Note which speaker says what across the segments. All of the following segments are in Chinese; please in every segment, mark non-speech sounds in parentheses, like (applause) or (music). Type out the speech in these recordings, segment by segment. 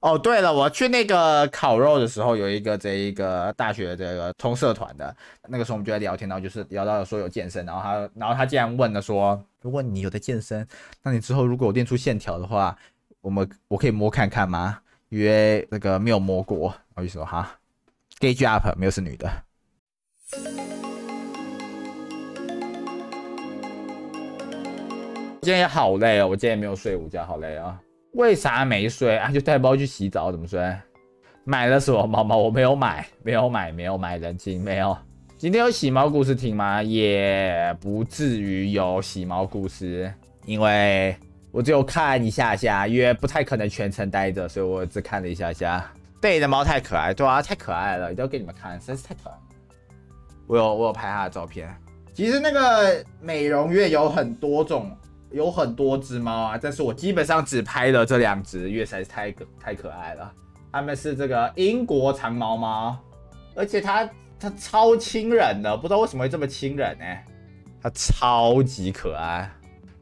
Speaker 1: 哦，对了，我去那个烤肉的时候，有一个这一个大学这个通社团的，那个时候我们就在聊天，然后就是聊到了说有健身，然后他，然后他竟然问了说，如果你有在健身，那你之后如果我练出线条的话，我们我可以摸看看吗？因为那个没有摸过，我就说哈，gauge up，没有是女的。今天也好累哦，我今天也没有睡午觉，好累啊。为啥没睡 (laughs) 啊？就带包去洗澡，怎么睡？买了什么毛毛？我没有买，(laughs) 没有买，没有买人情，没有。今天有洗毛故事听吗？也不至于有洗毛故事，因为我只有看一下下，因为不太可能全程待着，所以我只看了一下下。贝的猫太可爱，对啊，太可爱了，一定要给你们看，实在是太可爱。我有我有拍它的照片。其实那个美容院有很多种。有很多只猫啊，但是我基本上只拍了这两只，因为实在是太可太可爱了。它们是这个英国长毛猫，而且它它超亲人的，不知道为什么会这么亲人呢？它超级可爱，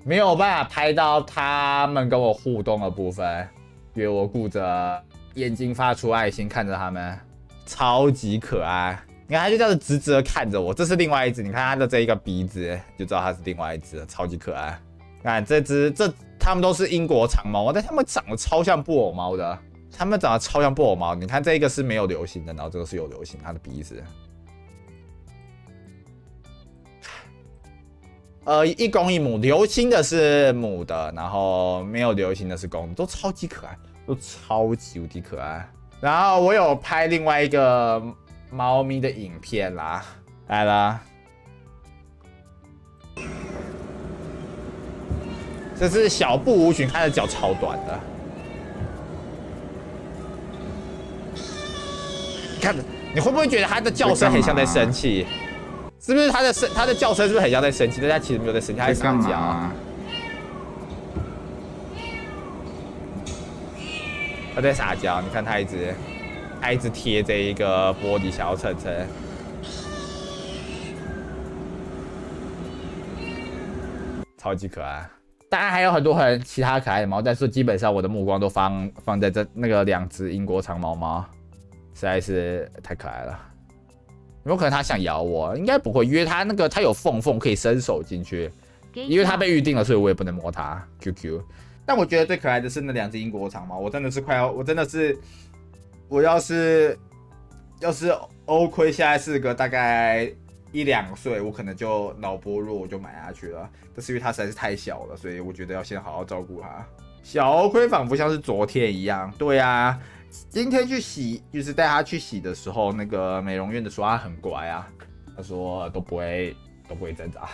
Speaker 1: 没有办法拍到它们跟我互动的部分，因为我顾着眼睛发出爱心看着它们，超级可爱。你看它就这样子直直的看着我，这是另外一只，你看它的这一个鼻子就知道它是另外一只，超级可爱。看这只，这它们都是英国长毛，但它们长得超像布偶猫的，它们长得超像布偶猫。你看这个是没有流行的，然后这个是有流行，它的鼻子。呃，一公一母，流行的是母的，然后没有流行的是公，都超级可爱，都超级无敌可爱。然后我有拍另外一个猫咪的影片啦，来了。这是小步舞裙，它的脚超短的。看，你会不会觉得它的叫声很像在生气？是不是它的声，它的叫声是不是很像在生气？但它其实没有在生气，它在撒娇。它在撒娇，你看它一直，它一直贴这一个玻璃想要蹭蹭，超级可爱。当然还有很多很其他可爱的猫，但是基本上我的目光都放放在这那个两只英国长毛猫，实在是太可爱了。有没有可能它想咬我？应该不会，因为它那个它有缝缝可以伸手进去，因为它被预定了，所以我也不能摸它。QQ。但我觉得最可爱的是那两只英国长毛，我真的是快要，我真的是，我要是要是欧亏现在是个大概。一两岁，我可能就脑波弱，我就买下去了。但是因为它实在是太小了，所以我觉得要先好好照顾它。小亏仿佛像是昨天一样，对啊，今天去洗，就是带它去洗的时候，那个美容院的说它很乖啊，他说都不会都不会挣扎，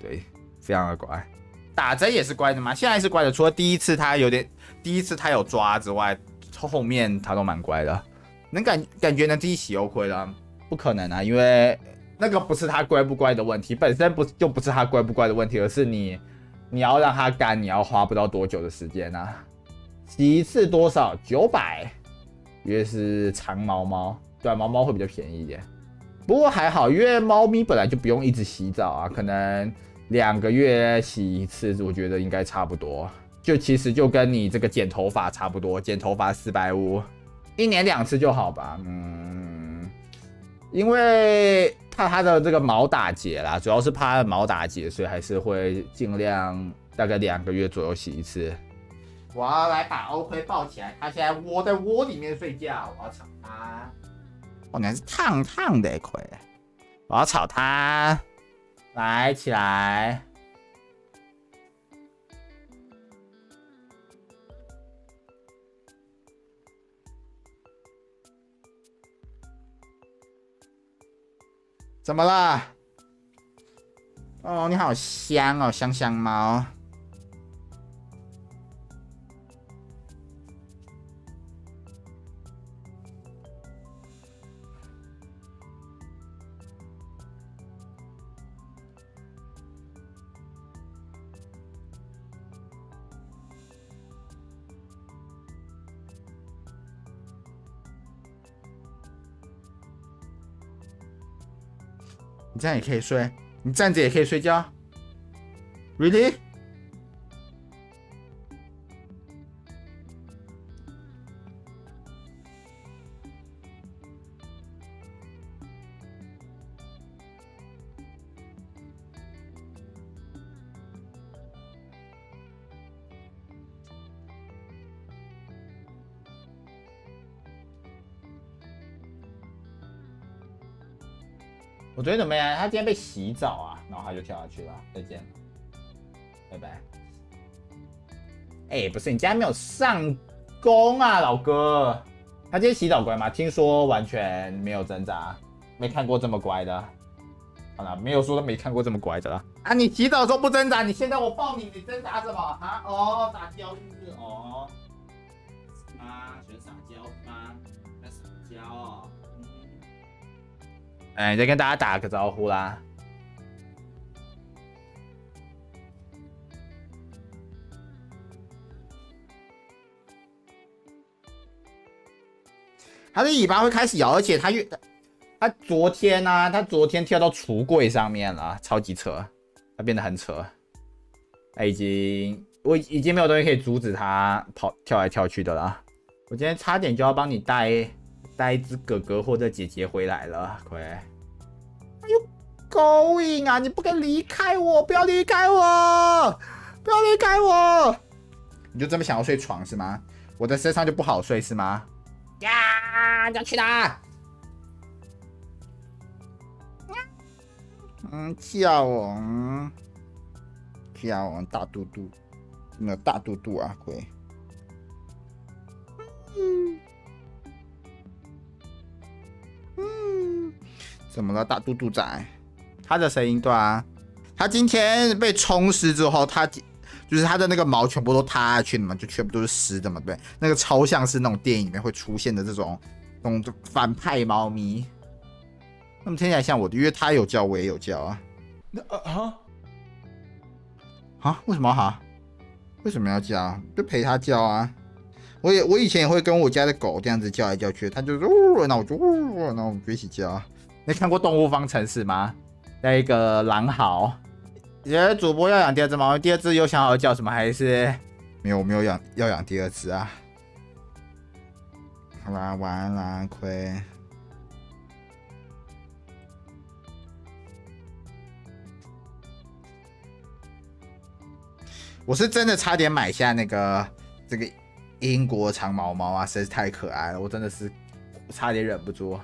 Speaker 1: 对，非常的乖。打针也是乖的吗？现在是乖的，除了第一次它有点，第一次它有抓之外，后面它都蛮乖的。能感感觉能自己洗欧亏了？不可能啊，因为。那个不是它乖不乖的问题，本身不就不是它乖不乖的问题，而是你，你要让它干，你要花不到多久的时间呢？洗一次多少？九百，因为是长毛猫，短毛猫会比较便宜一点。不过还好，因为猫咪本来就不用一直洗澡啊，可能两个月洗一次，我觉得应该差不多。就其实就跟你这个剪头发差不多，剪头发四百五，一年两次就好吧？嗯，因为。怕它的这个毛打结啦，主要是怕它的毛打结，所以还是会尽量大概两个月左右洗一次。我要来把欧辉抱起来，它现在窝在窝里面睡觉，我要吵它。哦，你还是烫烫的亏，我要吵它，来起来。怎么啦？哦，你好香哦，香香猫。你这样也可以睡，你站着也可以睡觉，Really？我昨天怎么样？他今天被洗澡啊，然后他就跳下去了。再见，拜拜。哎，不是你今天没有上工啊，老哥。他今天洗澡乖吗？听说完全没有挣扎，没看过这么乖的。好了，没有说都没看过这么乖的了。啊，你洗澡的时候不挣扎，你现在我抱你，你挣扎什么啊？哦，撒娇是不是？哦，啊，喜欢撒娇吗？在撒娇哦。哎，再跟大家打个招呼啦。它的尾巴会开始摇，而且它越，它昨天呢，它昨天跳到橱柜上面了，超级扯，它变得很扯，它已经，我已经没有东西可以阻止它跑跳来跳去的了。我今天差点就要帮你带带一只哥哥或者姐姐回来了，亏。哎呦，going 啊，你不可以离开我，不要离开我，不要离开我，你就这么想要睡床是吗？我的身上就不好睡是吗？呀！你要去哪？嗯，叫我，叫我大嘟嘟，那大嘟嘟啊，鬼！怎么了，大嘟嘟仔？他的声音对啊，他今天被冲湿之后，他。就是它的那个毛全部都塌下去了嘛，就全部都是湿的嘛，对那个超像是那种电影里面会出现的这种，那种反派猫咪。那么听起来像我的，因为它有叫，我也有叫啊。那啊啊啊？为什么哈？为什么要叫？就陪它叫啊。我也我以前也会跟我家的狗这样子叫来叫去，它就呜，那我就呜，那我们就一起叫。你看过《动物方程式》吗？那个狼嚎。你觉得主播要养第二只猫？第二只有想好叫什么？还是没有？我没有养，要养第二只啊！好啦，晚安啦，亏。我是真的差点买下那个这个英国长毛猫啊，实在是太可爱了，我真的是差点忍不住，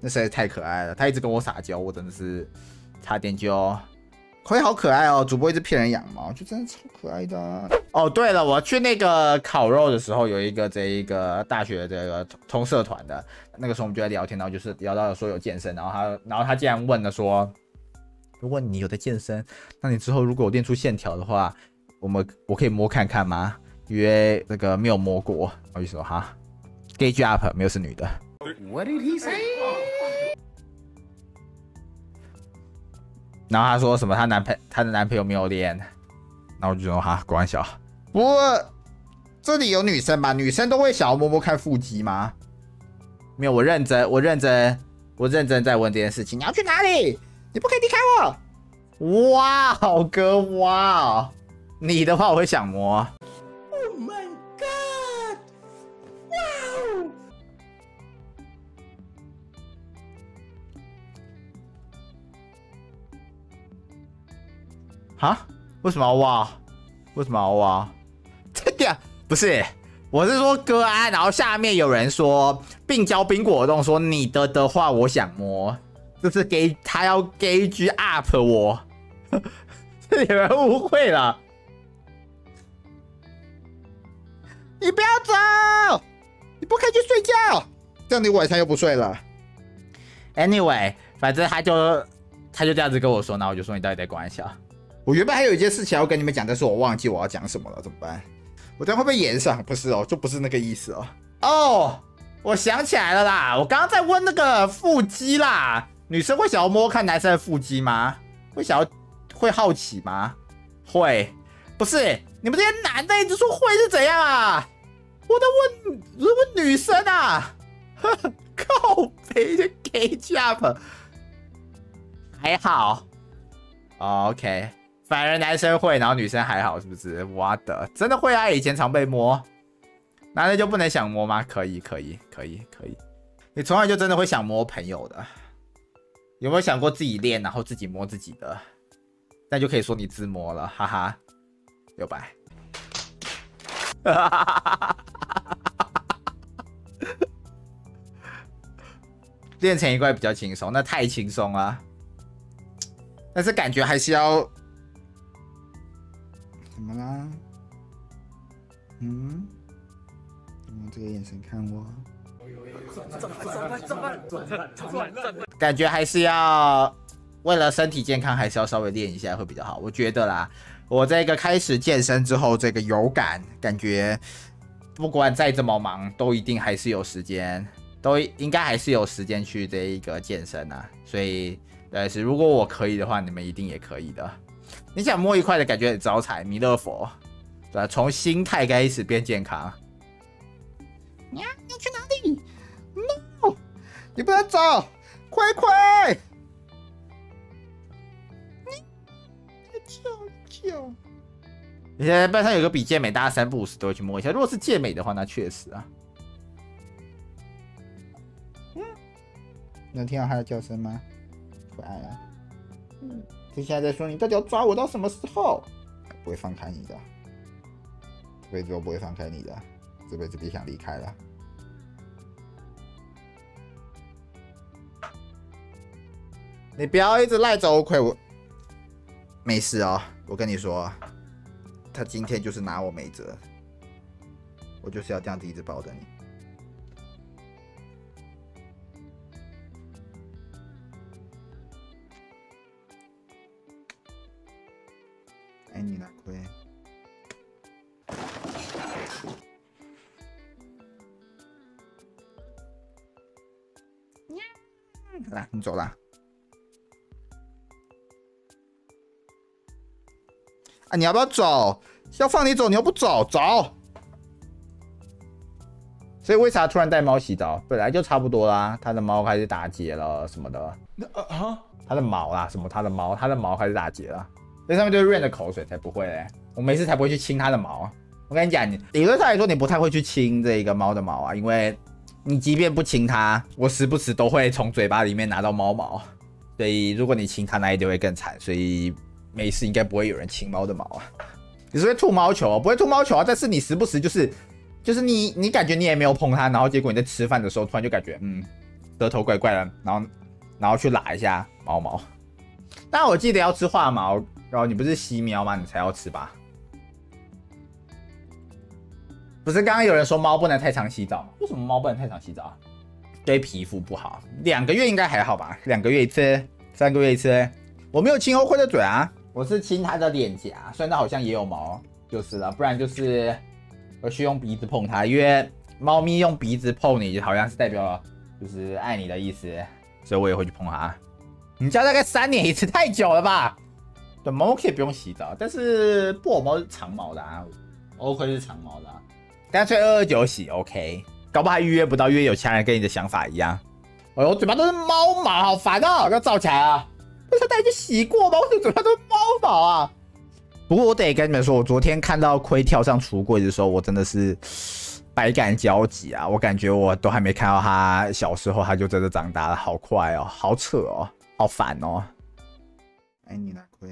Speaker 1: 那实在是太可爱了。他一直跟我撒娇，我真的是差点就。葵好可爱哦，主播一直骗人养猫，就真的超可爱的。哦，对了，我去那个烤肉的时候，有一个这一个大学这个同社团的，那个时候我们就在聊天，然后就是聊到说有健身，然后他，然后他竟然问了说，如果你有在健身，那你之后如果练出线条的话，我们我可以摸看看吗？因为那个没有摸过，我就说哈，gauge up，没有是女的。What did he say? 然后她说什么？她男朋她的男朋友没有练，然后我就说哈，关小。不过这里有女生吧？女生都会想要摸摸看腹肌吗？没有，我认真，我认真，我认真在问这件事情。你要去哪里？你不可以离开我！哇，好哥，哇，你的话我会想摸。啊？为什么要挖？为什么要挖？这点不是，我是说哥安，然后下面有人说病娇冰果冻说你的的话我想摸，就是给他要 gauge up 我，是你们误会了。你不要走，你不可以去睡觉，这样你晚上又不睡了。Anyway，反正他就他就这样子跟我说，那我就说你到底在关笑。我原本还有一件事情要跟你们讲，但是我忘记我要讲什么了，怎么办？我这样会不会延上？不是哦，就不是那个意思哦。哦，我想起来了啦，我刚刚在问那个腹肌啦，女生会想要摸看男生的腹肌吗？会想要会好奇吗？会，不是你们这些男的一直说会是怎样啊？我在问，问女生啊，(laughs) 靠背的 gay jump，还好，OK。反而男生会，然后女生还好，是不是？我的真的会啊！以前常被摸，男的就不能想摸吗？可以，可以，可以，可以。你从来就真的会想摸朋友的，有没有想过自己练，然后自己摸自己的？那就可以说你自摸了，哈哈。六百，哈哈哈哈哈！练成一块比较轻松，那太轻松了。但是感觉还是要感觉还是要为了身体健康，还是要稍微练一下会比较好。我觉得啦，我这个开始健身之后，这个有感，感觉不管再怎么忙，都一定还是有时间，都应该还是有时间去这一个健身啊。所以，但是如果我可以的话，你们一定也可以的。你想摸一块的感觉很招财，弥勒佛，对吧？从心态开始变健康。你你去哪里？No，你不能走，亏亏。你救救！现在班上有个比健美，大家三不五时都会去摸一下。如果是健美的话，那确实啊。嗯，能听到它的叫声吗？可爱啊。嗯，他现在在说你到底要抓我到什么时候？不会放开你的，这辈子我不会放开你的。这辈子别想离开了。你不要一直赖着 OK，我没事哦。我跟你说，他今天就是拿我没辙，我就是要这样子一直抱着你。爱你了，亏。来，你走了。啊，你要不要走？要放你走，你又不走，走。所以为啥突然带猫洗澡？本来就差不多啦，它的猫开始打结了什么的。那啊，它的毛啦，什么？它的毛，它的毛开始打结了。那上面就是 Rain 的口水才不会嘞。我每次才不会去亲它的毛。我跟你讲，你理论上来说，你不太会去亲这一个猫的毛啊，因为。你即便不亲它，我时不时都会从嘴巴里面拿到猫毛，所以如果你亲它，那一定会更惨。所以没事，应该不会有人亲猫的毛啊。(laughs) 你是会吐猫球？不会吐猫球啊，但是你时不时就是，就是你你感觉你也没有碰它，然后结果你在吃饭的时候突然就感觉嗯舌头怪怪的，然后然后去拉一下猫毛。但我记得要吃化毛，然后你不是吸喵吗？你才要吃吧？不是刚刚有人说猫不能太常洗澡，为什么猫不能太常洗澡？对皮肤不好。两个月应该还好吧？两个月一次，三个月一次。我没有亲欧辉的嘴啊，我是亲它的脸颊，虽然它好像也有毛，就是了。不然就是 (laughs) 我去用鼻子碰它，因为猫咪用鼻子碰你，好像是代表就是爱你的意思，所以我也会去碰它。你家大概三年一次，太久了吧？对，猫可以不用洗澡，但是布偶猫是长毛的啊，欧辉是长毛的。啊干脆二二九洗，OK，搞不好还预约不到，因为有其他人跟你的想法一样。哎呦，我嘴巴都是猫毛，好烦哦！要造起来啊！不是他已经洗过吗？为什么嘴巴都是猫毛啊？不过我得跟你们说，我昨天看到亏跳上橱柜的时候，我真的是百感交集啊！我感觉我都还没看到他小时候，他就真的长大了，好快哦，好扯哦，好烦哦！爱你呢，亏。